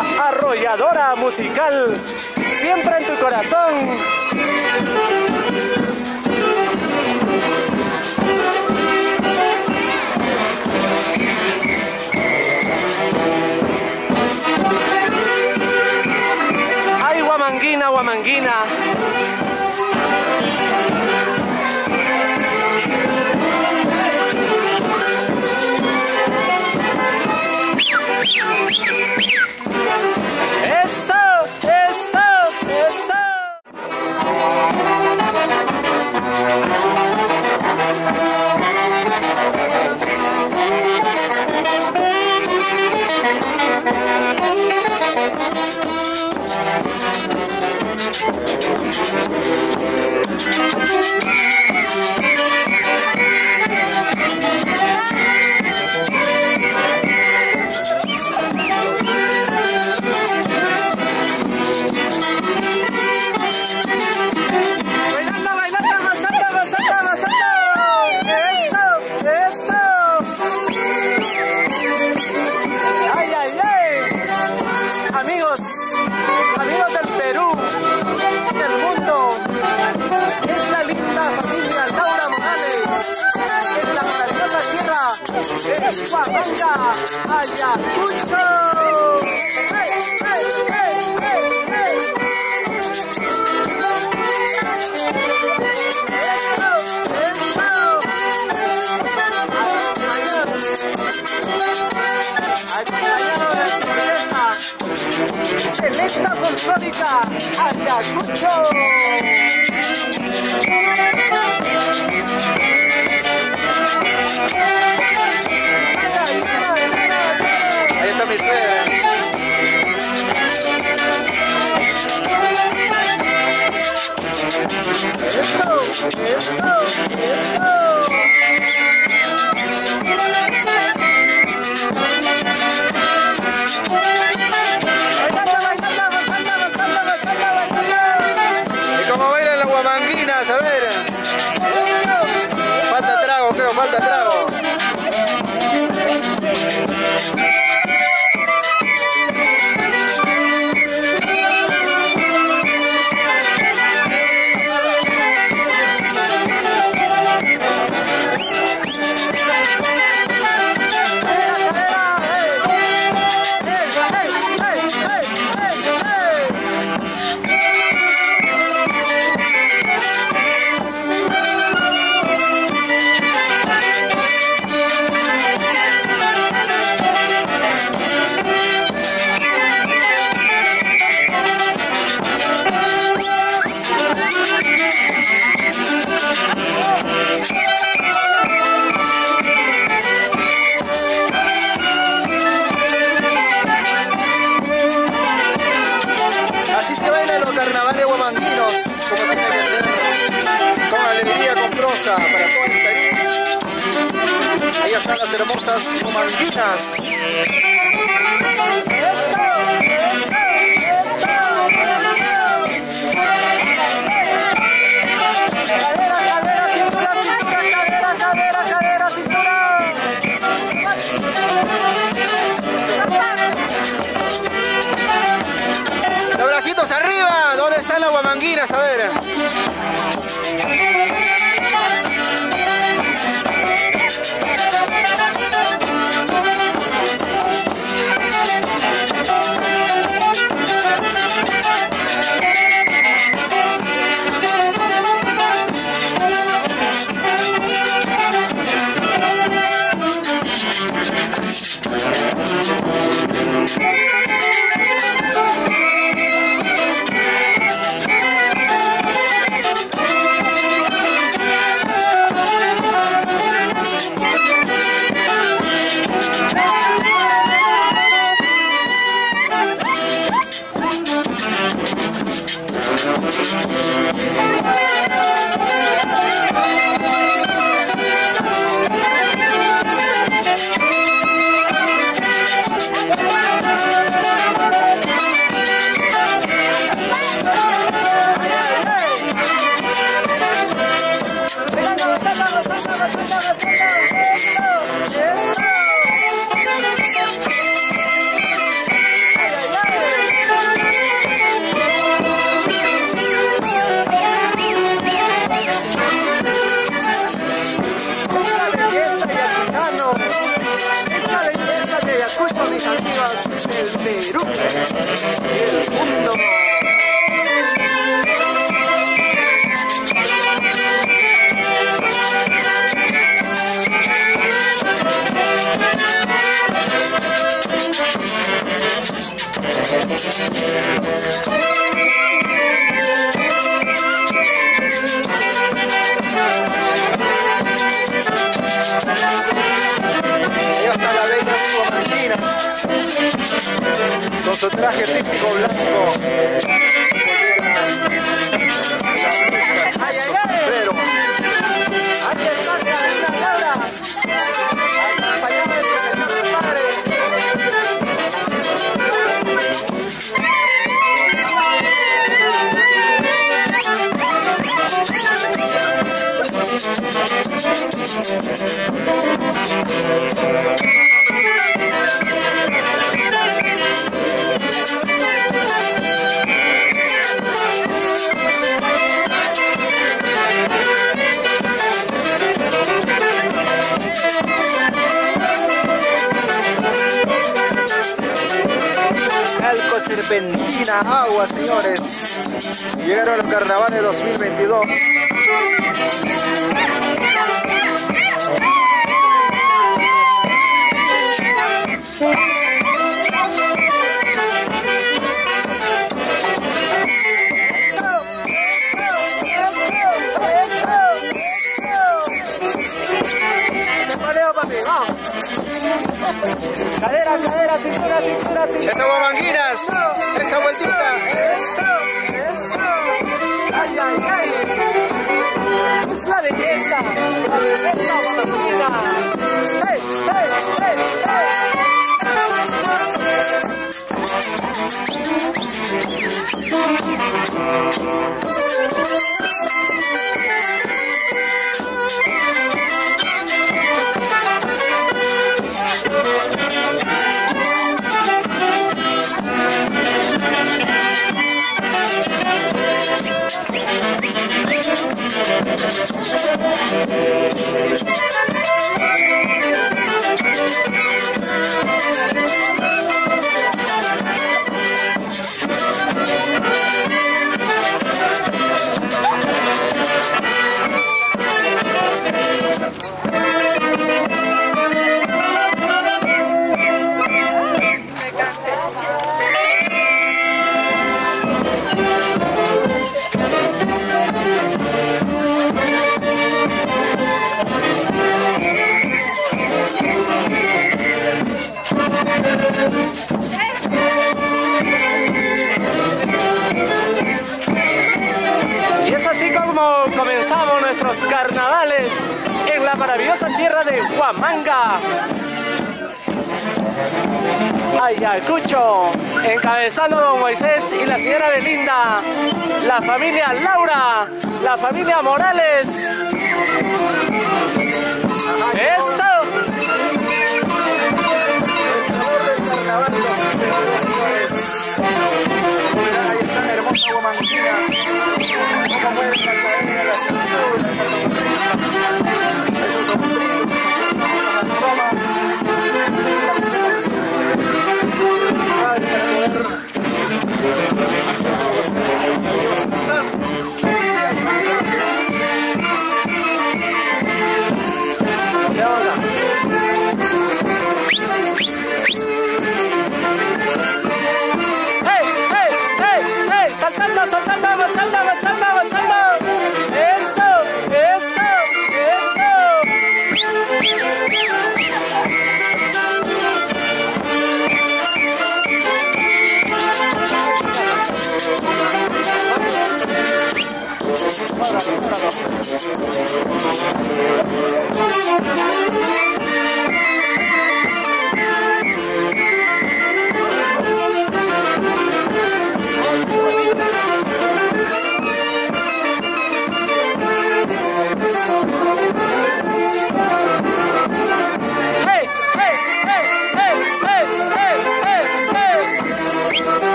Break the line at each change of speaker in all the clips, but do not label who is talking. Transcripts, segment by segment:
arrolladora musical, siempre en tu corazón. Ay, Guamanguina, Guamanguina.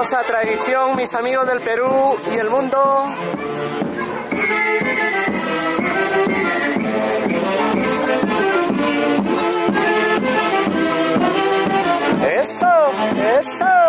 hermosa tradición, mis amigos del Perú y el mundo. Eso, eso.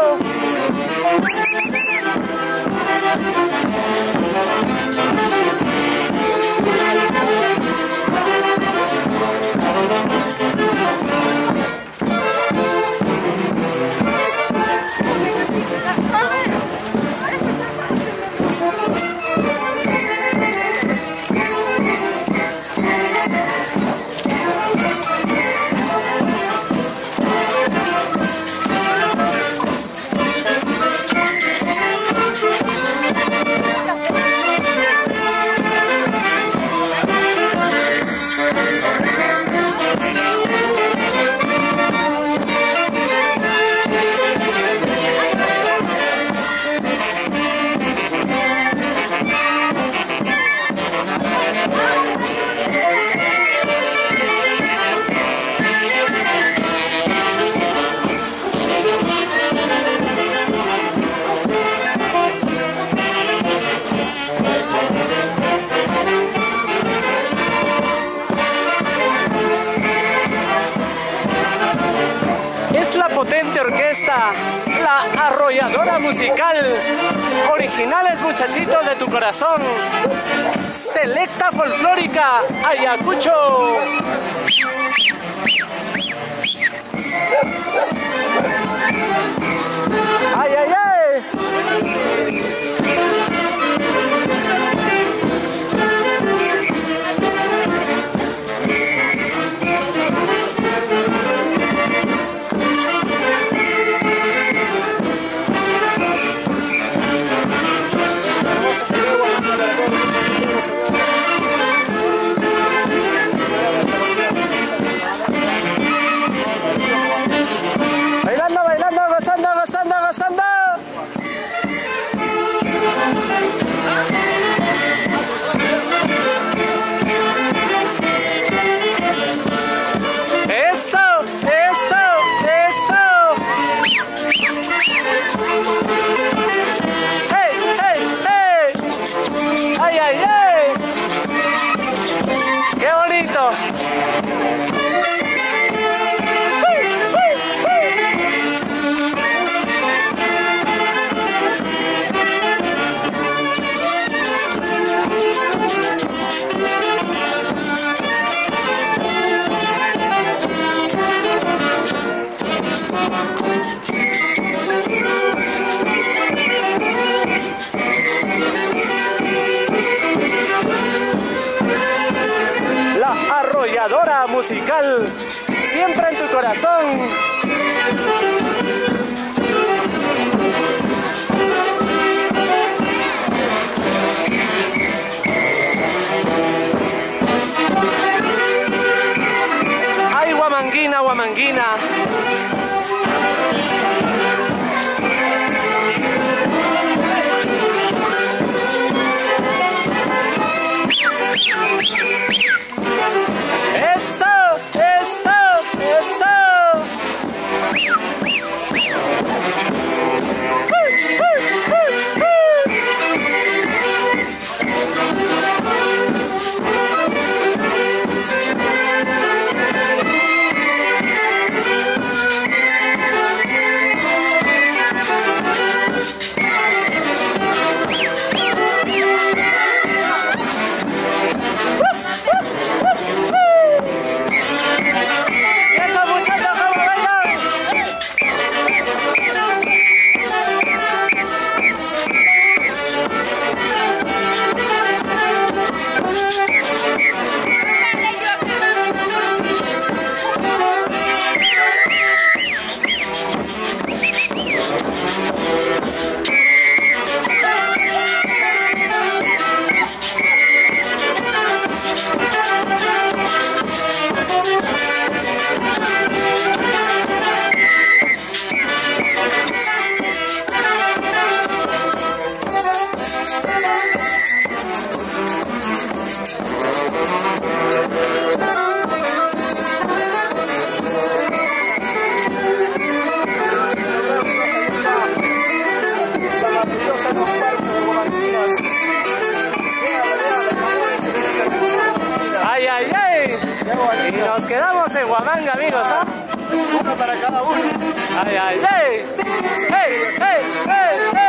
la manga, amigos, ¿ah?
Uno para cada uno.
¡Ay, ay! ¡Hey! ¡Hey! ¡Hey! ¡Hey!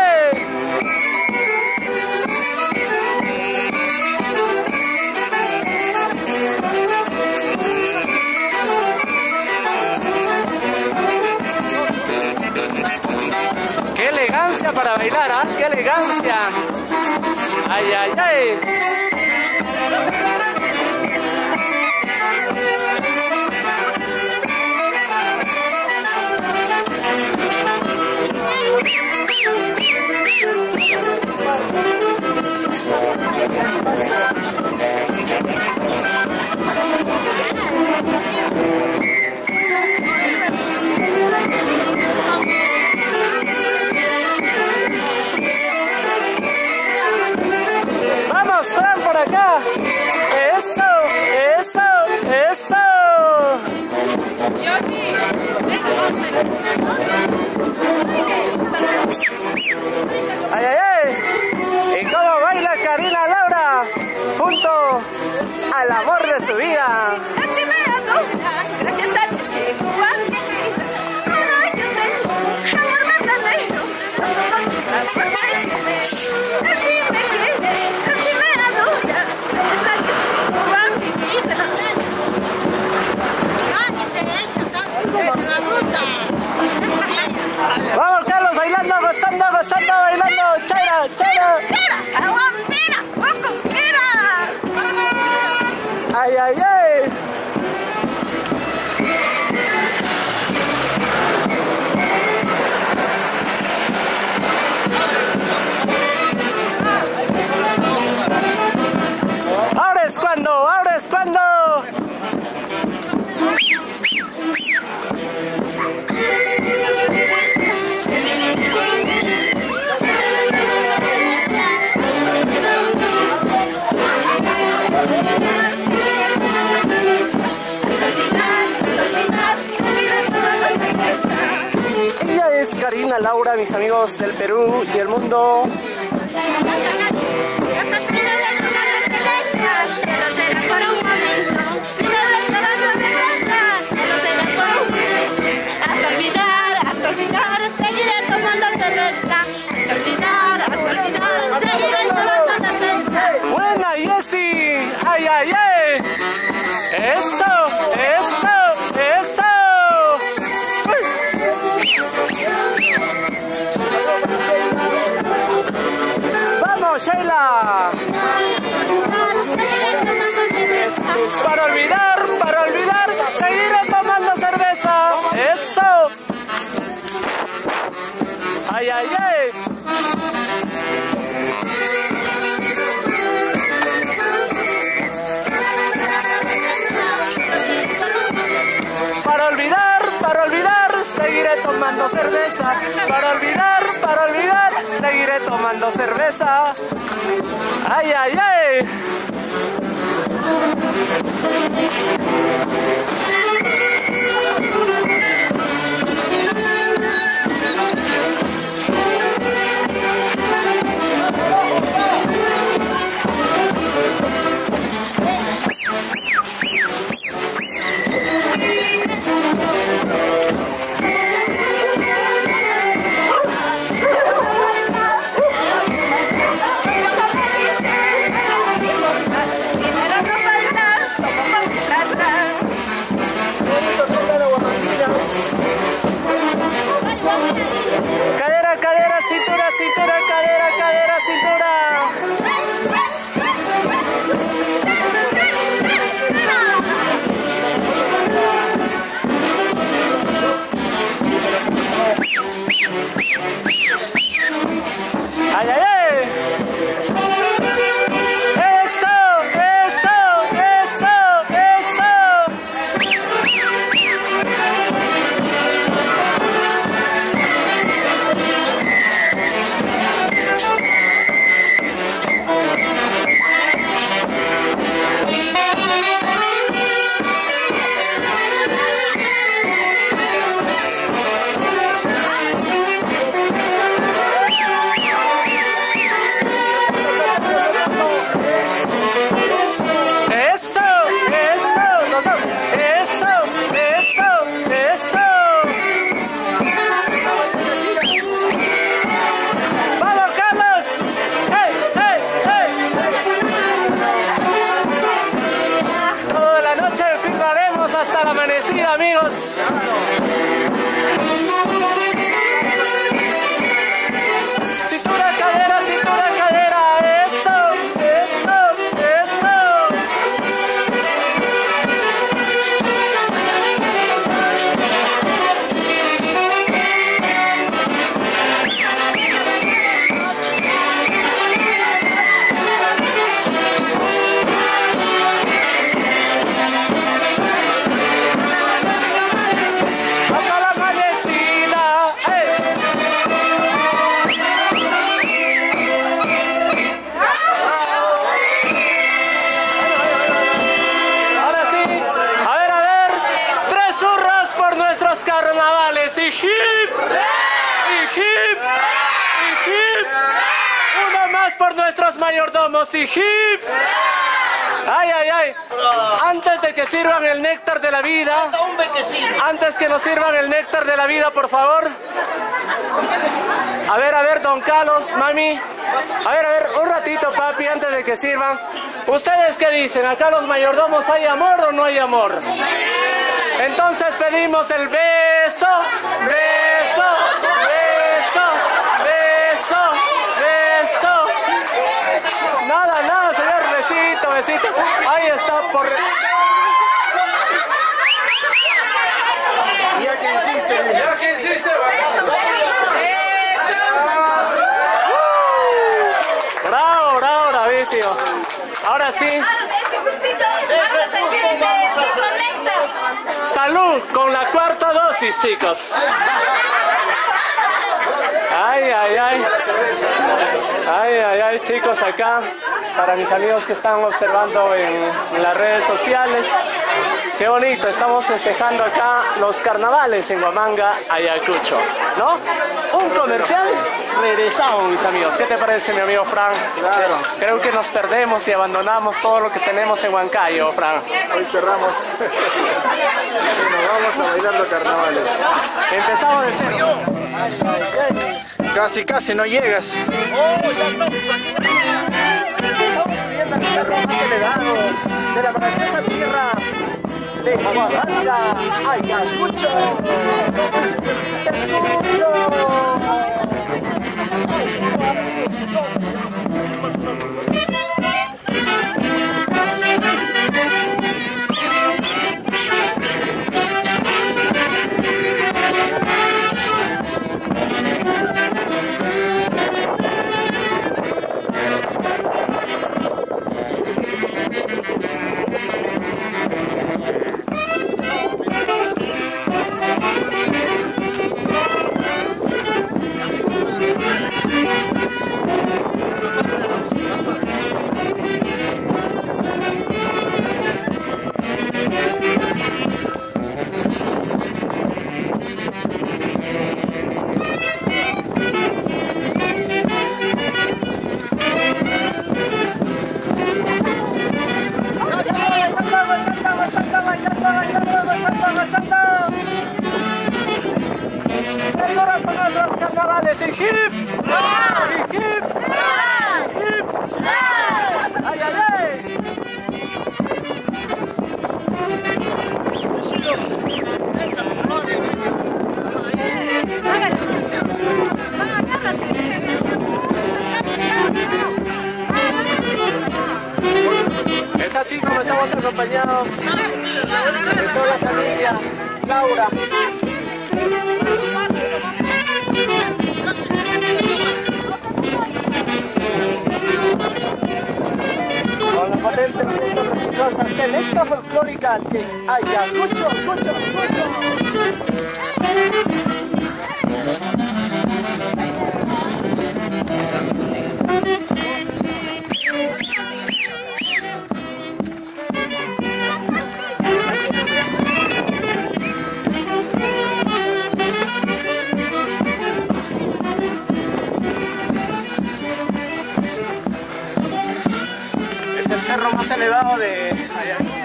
Laura, mis amigos del Perú y el mundo.
tomando cerveza.
¡Ay, ay, ay! venimos el chicos. Ay, ay, ay. Ay, ay, ay, chicos, acá, para mis amigos que están observando en las redes sociales. Qué bonito, estamos festejando acá los carnavales en Huamanga, Ayacucho, ¿no? Un comercial, regresamos, mis amigos. ¿Qué te parece, mi amigo Fran?
Claro.
Creo que nos perdemos y abandonamos todo lo que tenemos en Huancayo, Fran.
Hoy cerramos. Nos vamos a bailar los carnavales.
Empezamos de cero.
Casi, casi no llegas.
Estamos subiendo al cerro más elevado de la maravillosa tierra de Huamanga, Ayacucho. Te escucho.
Tres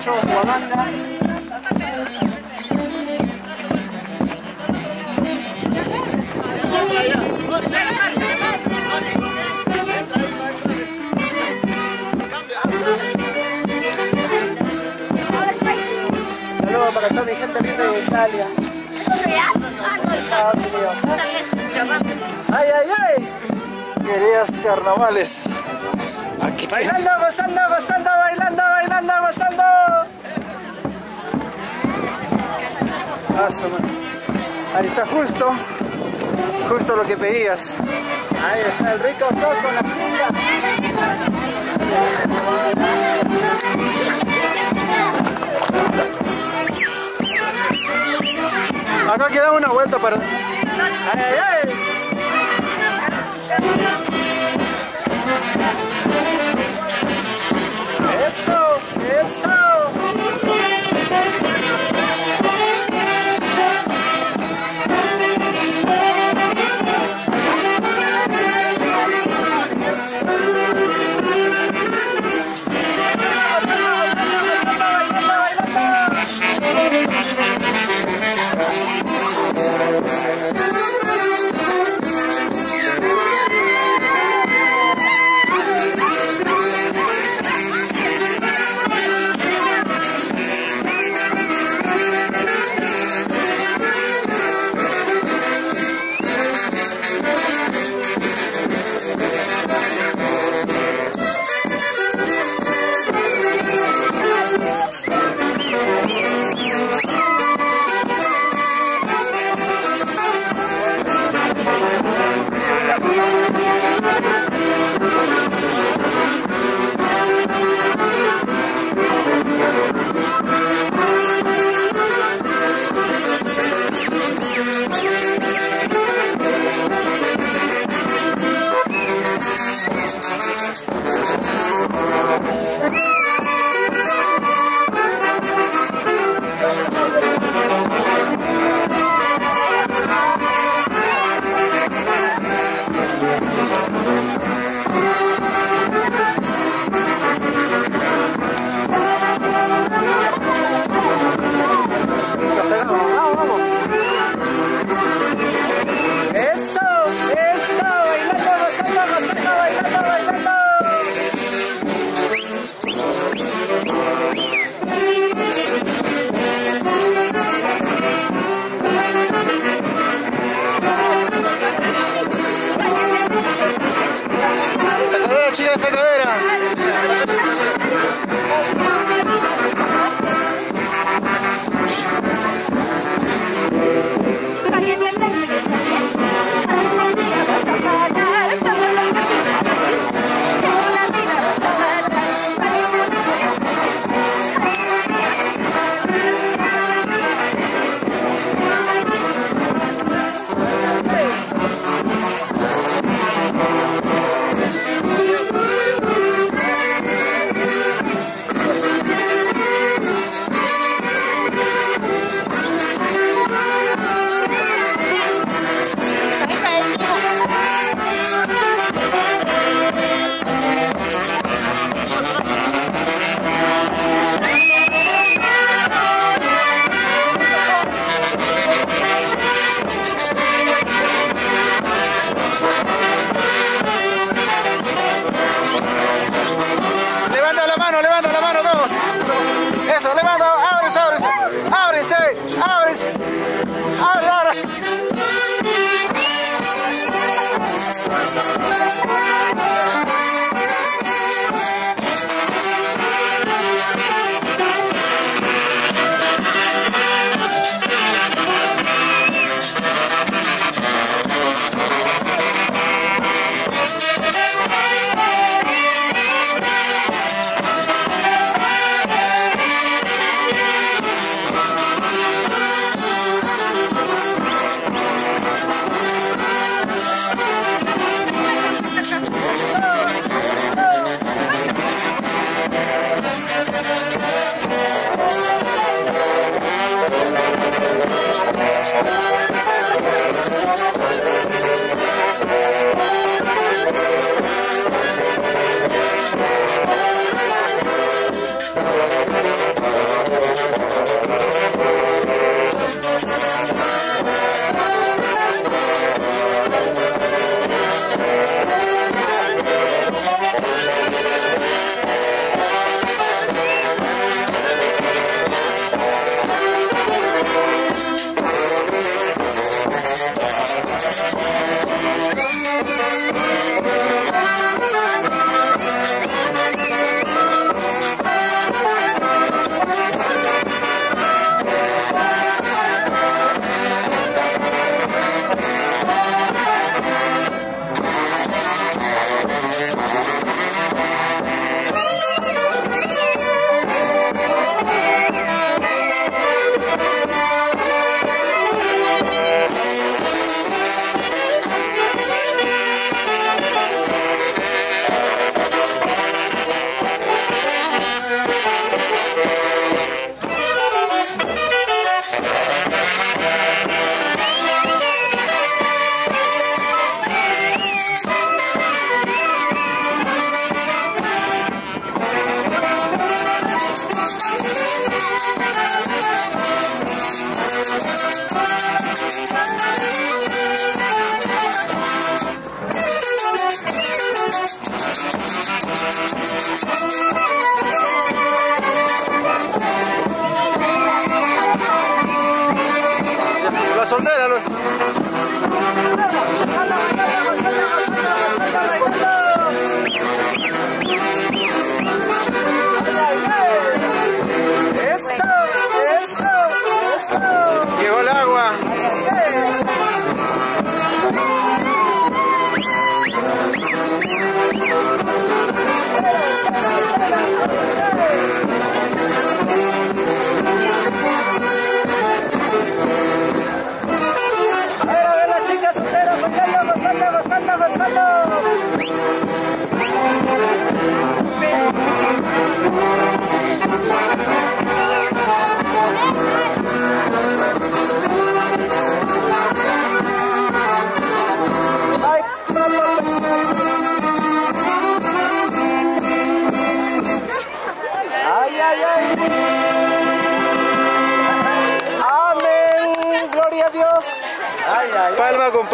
Saludos para toda mi gente linda de Italia. Estados Unidos. Ay, ay, ay.
Querías carnavales. Aquí.
Bailando, gozando, gozando, bailando, bailando, gozando.
Ahí está justo. Justo lo que pedías.
Ahí está el rico coco, la chinga.
Acá queda una vuelta para.
Ay, ay, ay.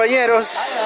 Compañeros.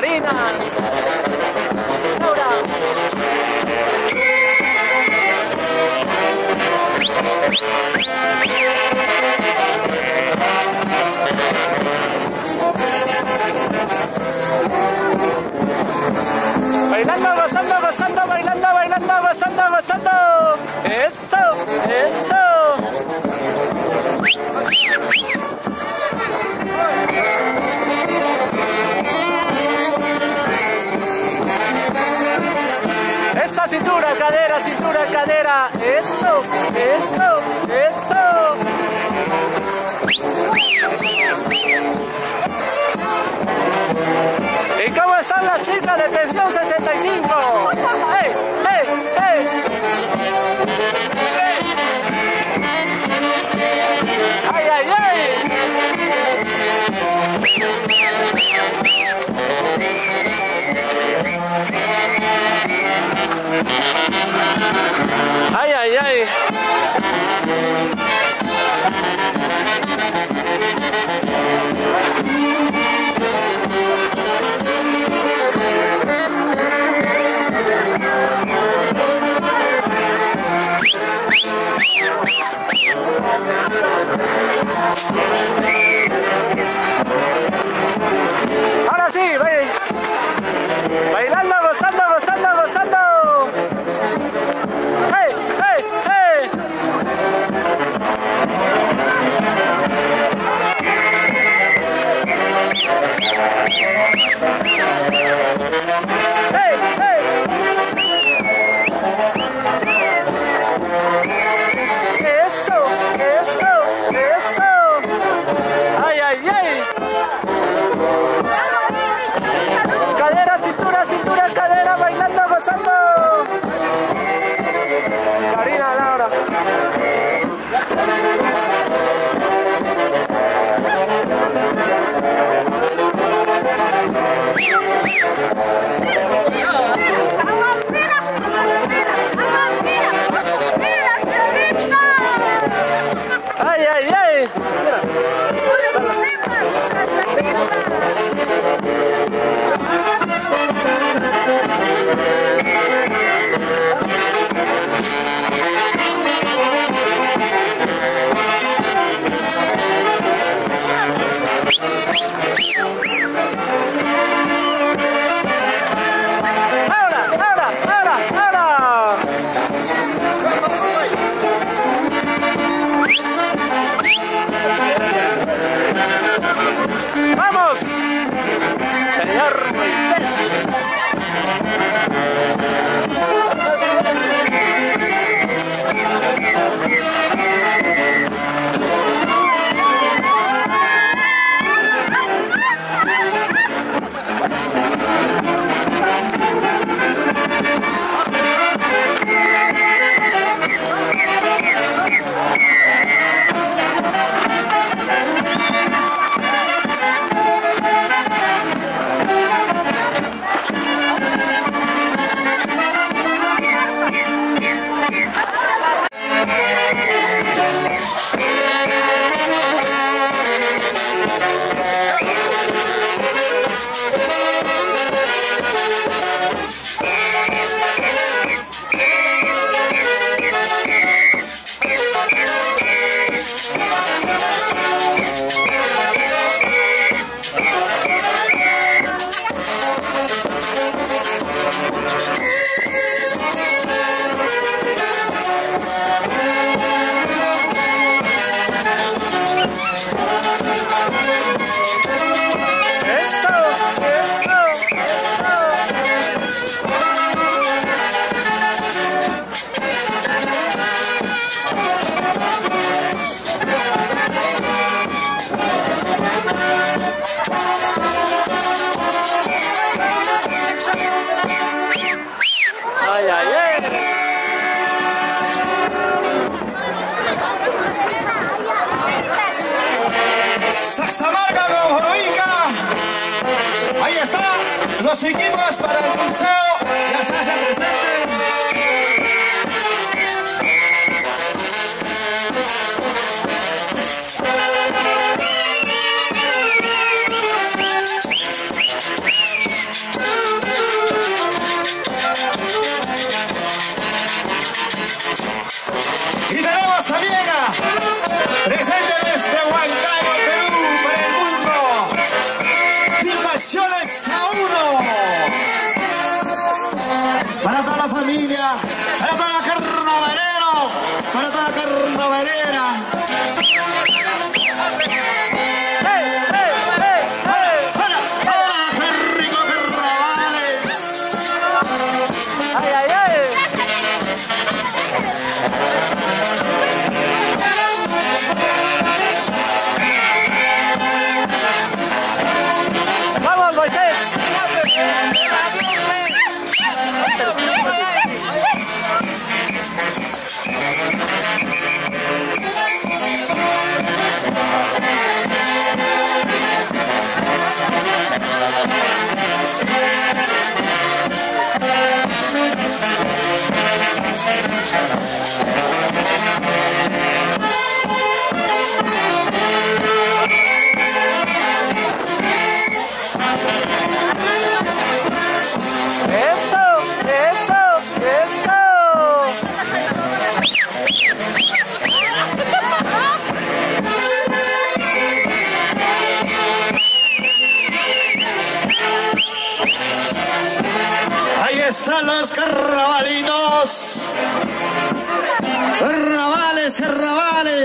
Arena. Ahora.
cintura, cadera. Eso, eso, eso. ¿Y cómo están las chicas de tensión 65? Ay, ay, ay.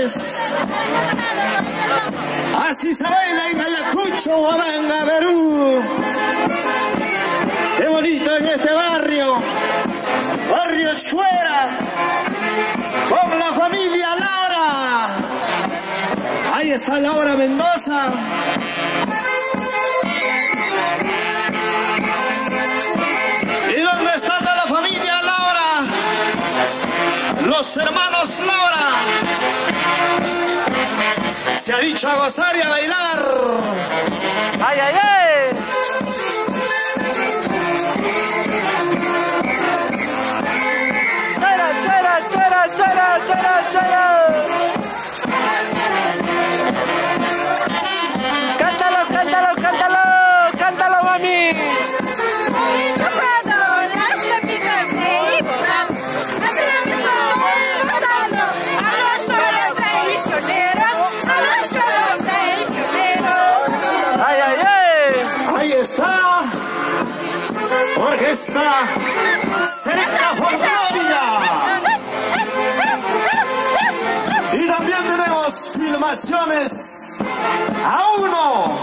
Carnavales. Así se baila en Ayacucho, Perú. Qué bonito en este barrio. Barrio Escuera. Con la familia Laura. Ahí está Laura Mendoza. ¿Y dónde está toda la familia Laura? Los hermanos Laura. Se ha dicho a gozar y a bailar.
¡Ay, ay, ay! ¡Chera, chera, chera, chera, chera, chera!
A
uno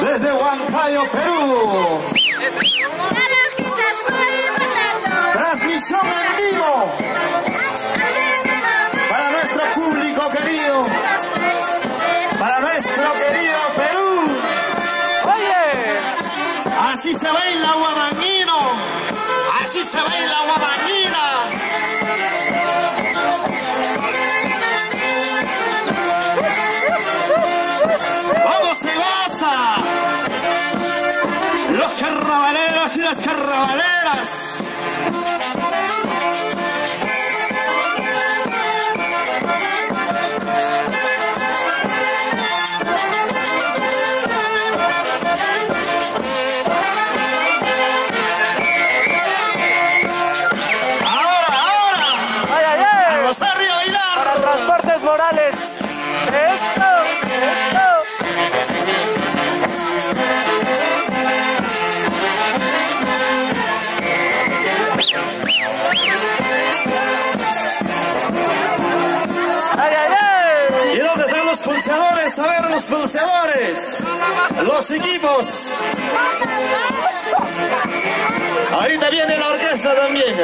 desde Huancayo, Perú. Transmisión en vivo para nuestro público querido, para nuestro querido Perú.
¡Oye!
Así se baila guamanguino, así se baila guamanguina. Carnavaleros y las carnavaleras. Los equipos. Ahorita viene la orquesta también.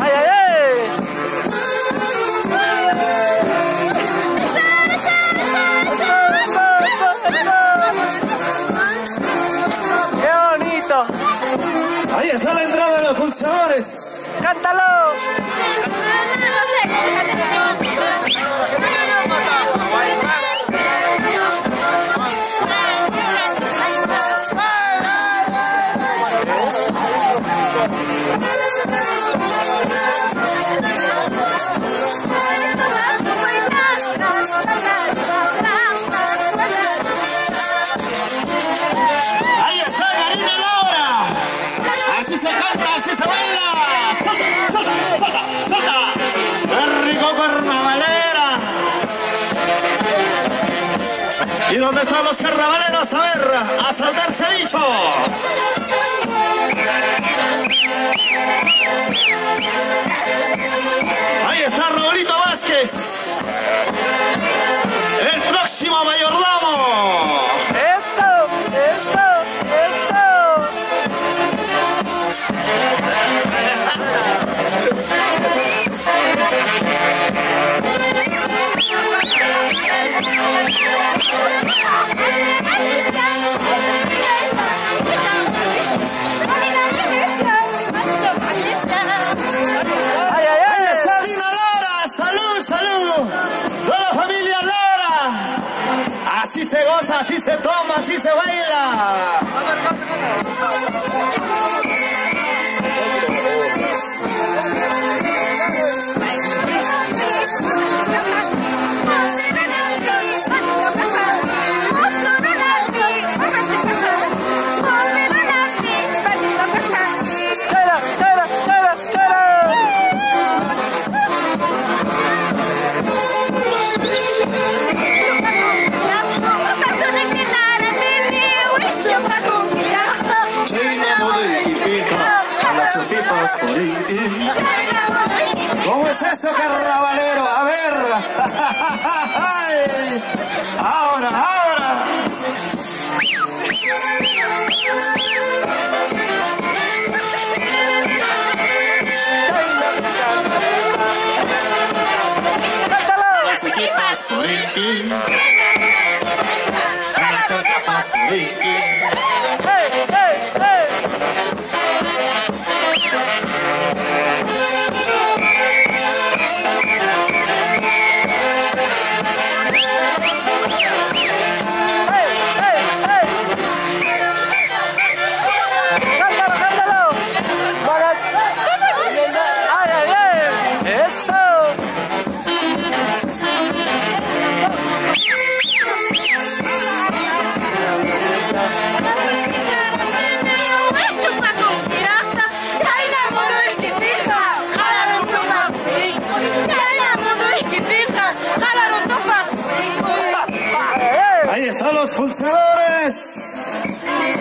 ¡Ay, ay, ay!
¿Y dónde están los carnavaleros? A ver, a saltarse dicho. Ahí está Raulito Vázquez. El próximo mayordomo.
Eso, eso, eso.
se goza, así se toma, así se baila.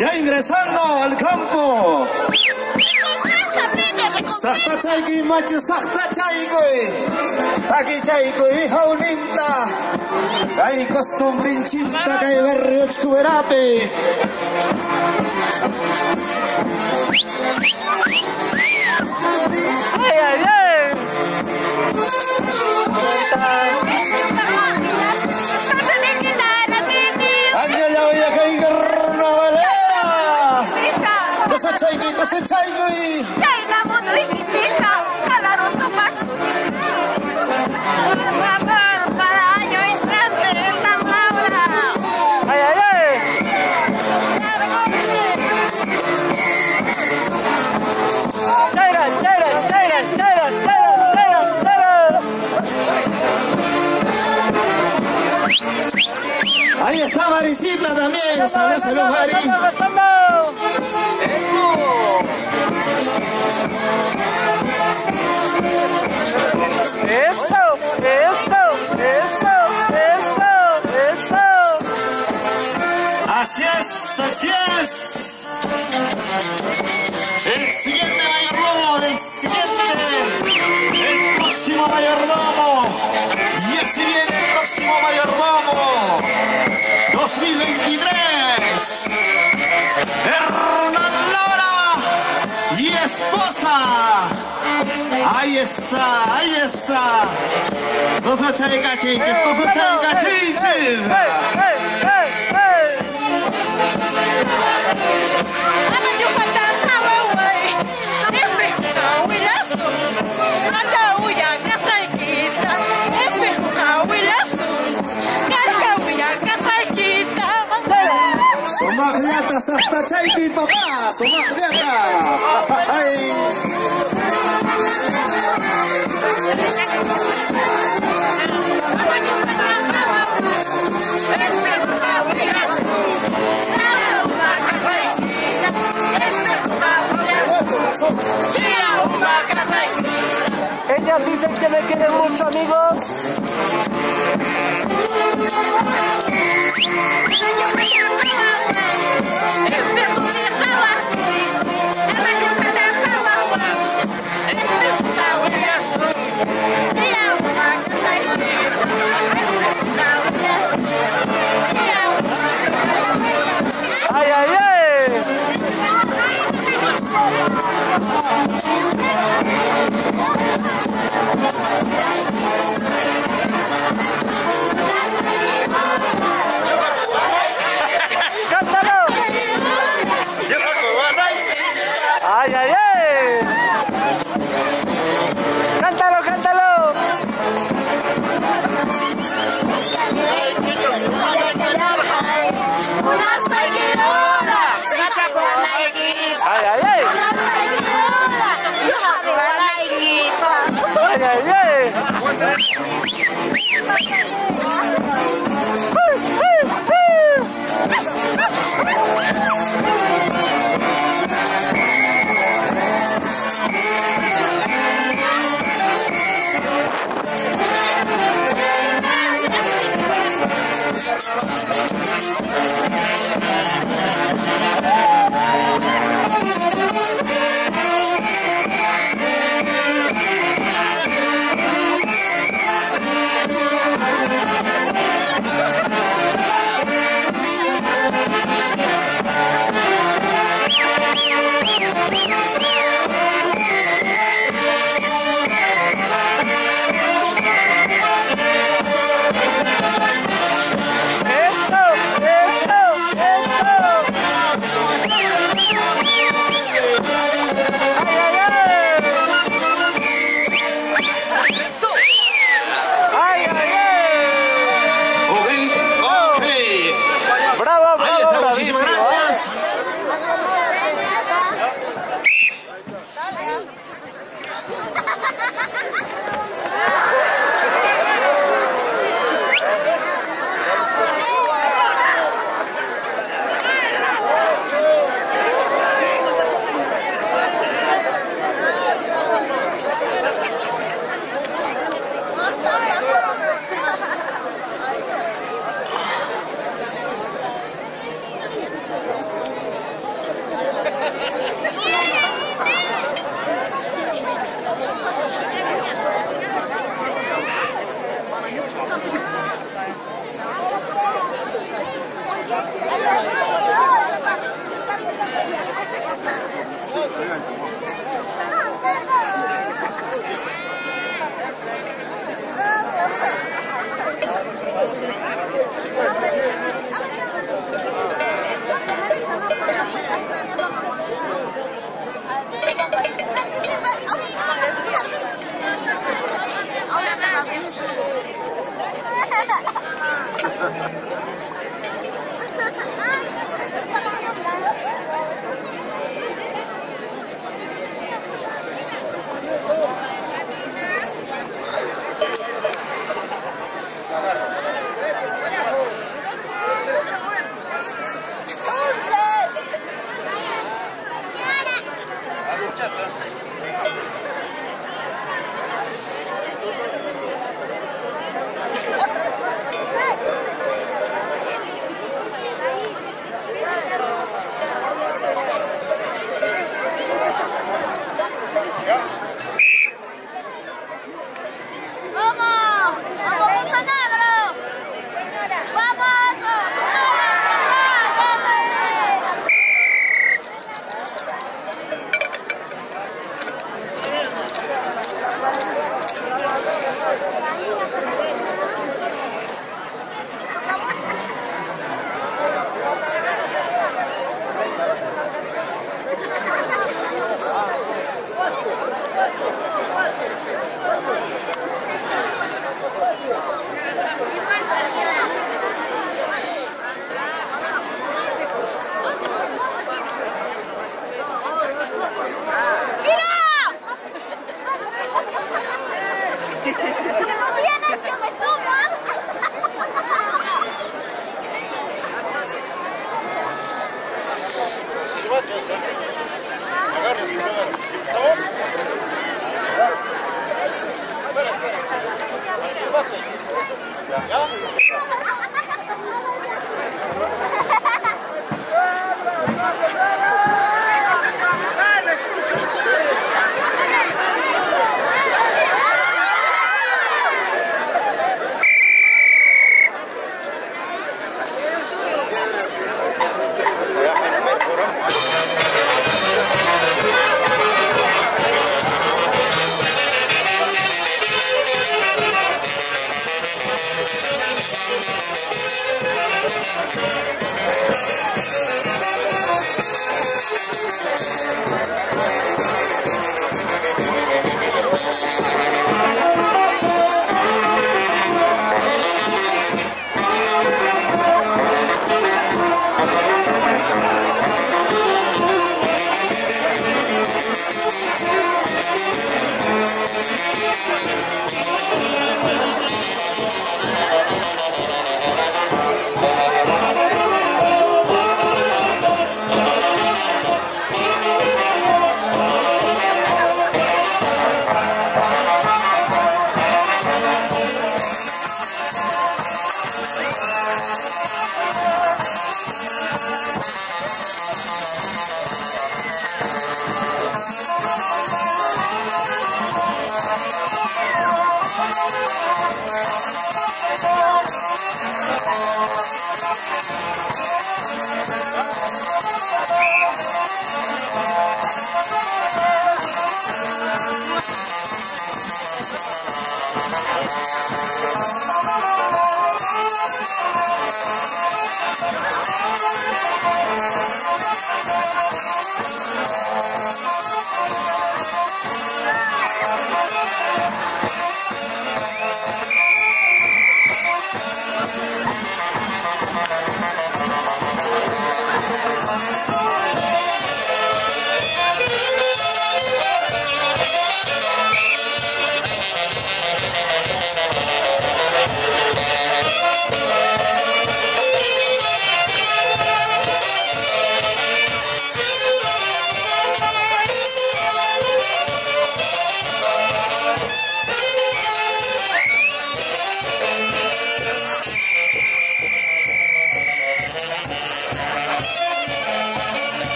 Ya ingresando al campo. Sakta machu sakta chaigui. Taki chaigui costumbrin chinta kuberapi.
Ay, ay, ay.
Ángel ya voy a kay carnavalera. Kosa chaigui, kosa chaigui.
Ay, ay, ay. Chaira, chaira, chaira, chaira, chaira, chaira, chaira.
Ahí está Marisita también. Salud, salud, Mari. Así es, así es. El siguiente mayordomo, el siguiente, el próximo mayordomo. Y así viene el próximo mayordomo. 2023. Hernán Laura y esposa. Ahí está, ahí está. Dos ochenta chinches, dos ochenta chinches.
Hey, hey, hey, hey.
Sumagliatas hasta Chaiki, papá. Sumagliata. Ay.
Ellas dicen que me quieren mucho, amigos. It's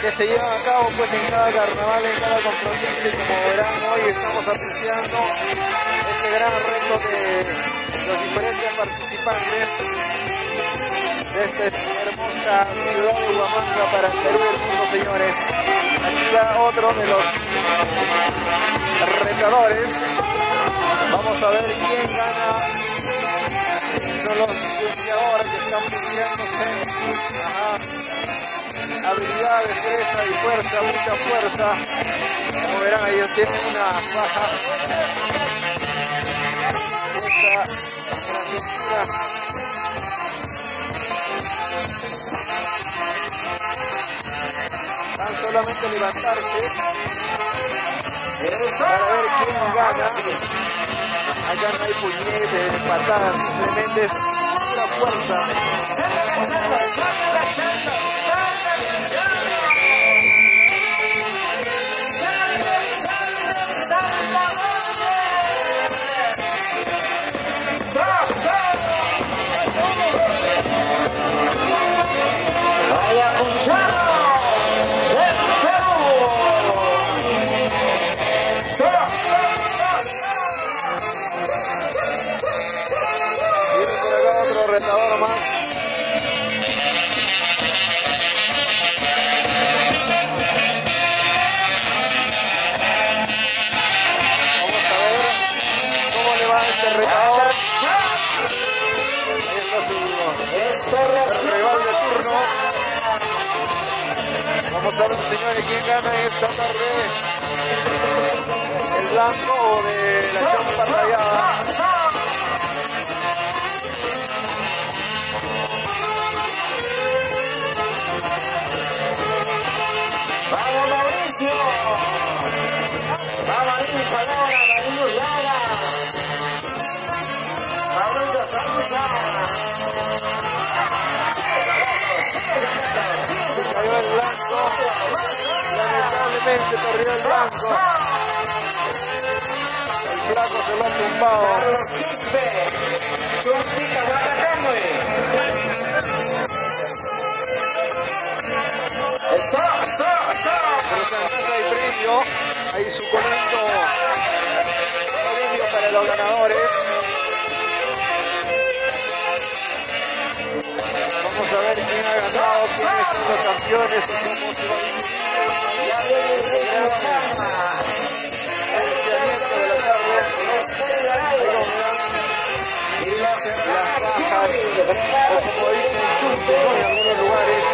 que
se llevan a cabo pues en cada carnaval, en cada compromiso y como verán hoy estamos apreciando este gran reto de los diferentes participantes de esta hermosa ciudad de Huamanga para el Perú y el mundo señores. Aquí va otro de los retadores. Vamos a ver quién gana son los ahora están iniciándose. Habilidad, destreza y fuerza, mucha fuerza. Como verán, ellos tienen una baja. Esa, la cintura. Solamente levantarse para ver quién gana. Acá no hay puñetes, patadas, simplemente es fuerza. Santa. Vamos a ver, señores, quién gana esta tarde. El blanco de la champa rayada.
¡Vamos, Mauricio! ¡Vamos, Mauricio Palabra, Mauricio Lara! ¡Mauricio Sancha!
Se cayó el blanco. Lamentablemente perdió el blanco. El flaco se lo ha tumbado.
Carlos Quispe, Chumpita Guatacamue. ¡Eso, eso, eso!
Pero Santos hay premio. Hay su comento. Premio para los ganadores. Vamos a ver quién ha ganado, quiénes son los campeones y cómo se va a
el de la
tarde. En algunos lugares.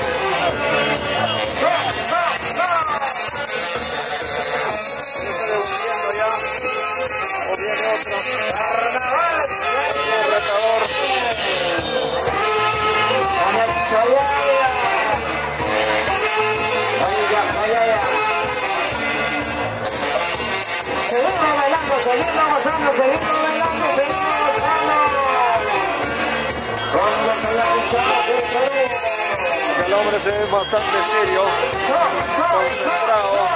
Viene otro.
Carnaval,
El retador.
Seguimos bailando, seguimos gozando, seguimos bailando, seguimos gozando. Cuando se la.
El hombre se ve bastante serio, concentrado.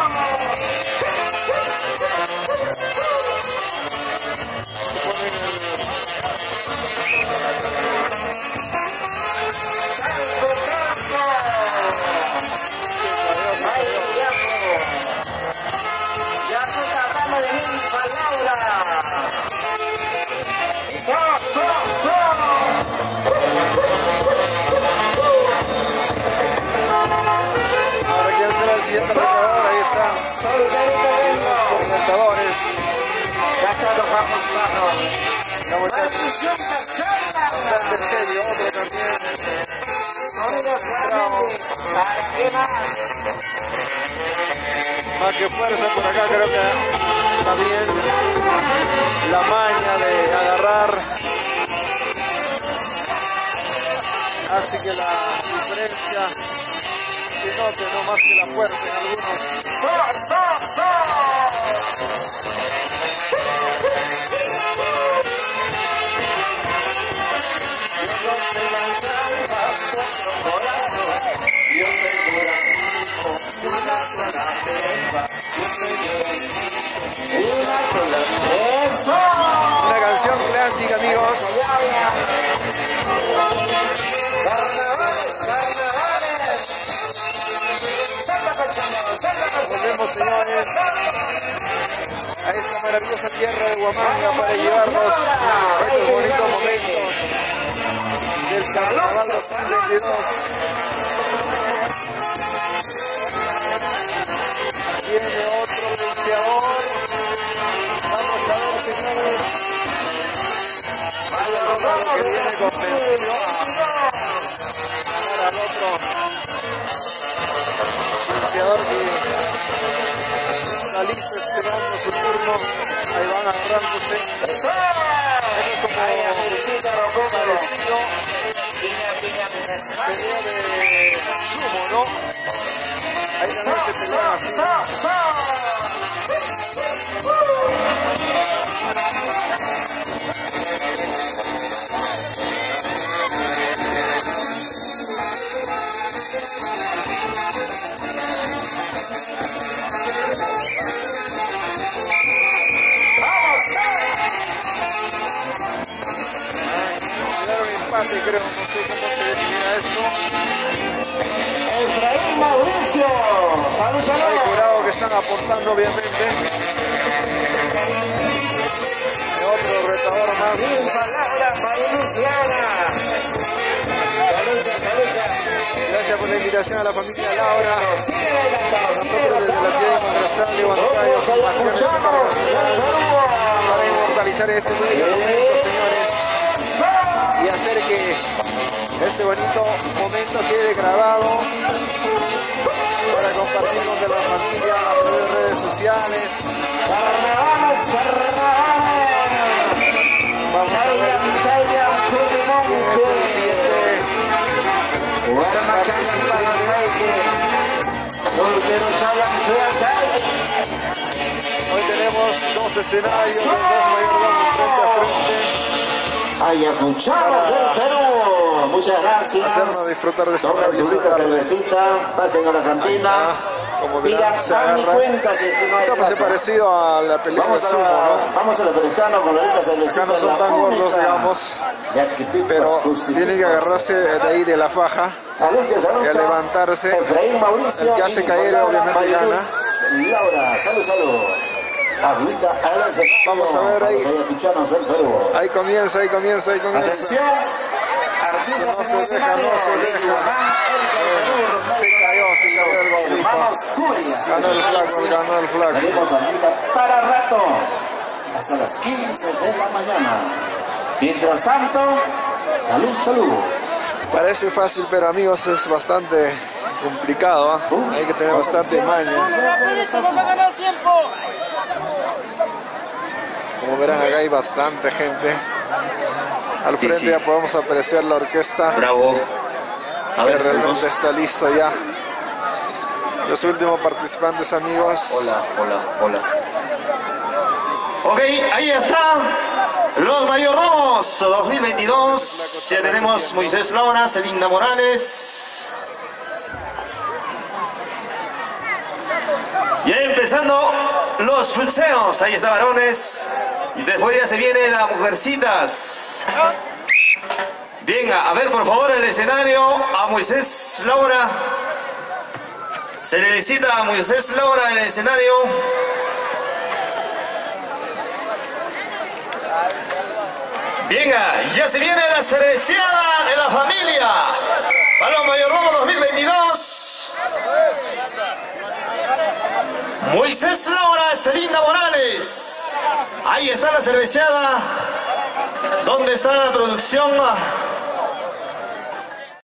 La
Maldición cascada.
bastante serio, otro también.
Sonidos. ¿Para qué más?
Que fuerza por acá, creo que también la maña de agarrar hace que la diferencia se note, no más que la fuerza en algunos.
¡Sa, sa, sa!
Una canción clásica, amigos.
¡Carnavales, carnavales! ¡Salta, Pachanga, salta,
Volvemos, señores, a esta maravillosa tierra de Huamanga para llevarnos estos bonitos momentos del Carnaval 2022. Viene otro vencedor. Vamos a ver, señores. Vaya Romano que viene convencido a ganar al otro boxeador que está listo esperando su turno. Ahí van agarrándose.
¡Eso!
Es como parecido pelea de sumo, ¿no? Ahí también se pelean así. Empate creo, no sé cómo se definirá esto.
Efraín Mauricio. Salud,
Hay
salud.
jurados que están aportando obviamente. Y otro retador más.
Sin palabras para Luciana. Salud, salud.
Gracias por la invitación a la familia Laura. Nosotros desde la ciudad de Contrasal de Huancayo, formaciones internacionales para inmortalizar este señores, y hacer que este bonito momento quede grabado para compartirlo con la familia a través de redes sociales. Vamos a ver quién es el siguiente. Hoy tenemos dos escenarios, dos mayordomos frente a frente.
Ayacuchamos el Perú. Muchas gracias.
Hacernos disfrutar de esta
Tomen cervecita, pasen a la cantina.
Como
a mi cuenta si es que no hay
parece
plata.
parecido a la de
Vamos a,
sumo,
la, vamos a la Perestano con la rica cervecita.
Acá no son tan gordos, digamos,
de
pero
Justificos.
tienen que agarrarse de ahí de la faja
Salud, que salud,
y a levantarse.
Efraín Mauricio.
El que hace caer, obviamente,
Laura, salud, salud. Agüita, adelante.
Vamos a ver ahí. Ahí comienza, ahí comienza, ahí comienza.
Atención, artistas
No
en
se
el
deja, no se deja.
Rosmary
Se cayó, se cayó el gordito. Ganó el flaco, ganó el flaco.
Para rato, hasta las 15 de la mañana. Mientras tanto, salud, salud.
Parece fácil, pero amigos es bastante complicado. ¿ah? Hay que tener bastante maña. Como verán acá hay bastante gente. Al frente ya podemos apreciar la orquesta.
Bravo. A
que
ver,
realmente
juntos.
está listo ya. Los últimos participantes amigos.
Hola, hola, hola. Ok, ahí está. Los Mayordomos 2022. Ya tenemos Moisés Laura, Celinda Morales. Ya empezando los pulseos. Ahí está varones. Y después ya se vienen las mujercitas. Venga, a ver por favor el escenario a Moisés Laura. Se le necesita a Moisés Laura en el escenario. Venga, ya se viene la cereciada de la familia. Para los Mayordomos 2022. Moisés Laura, Celinda Morales. Ahí está la cerveceada. ¿Dónde está la producción?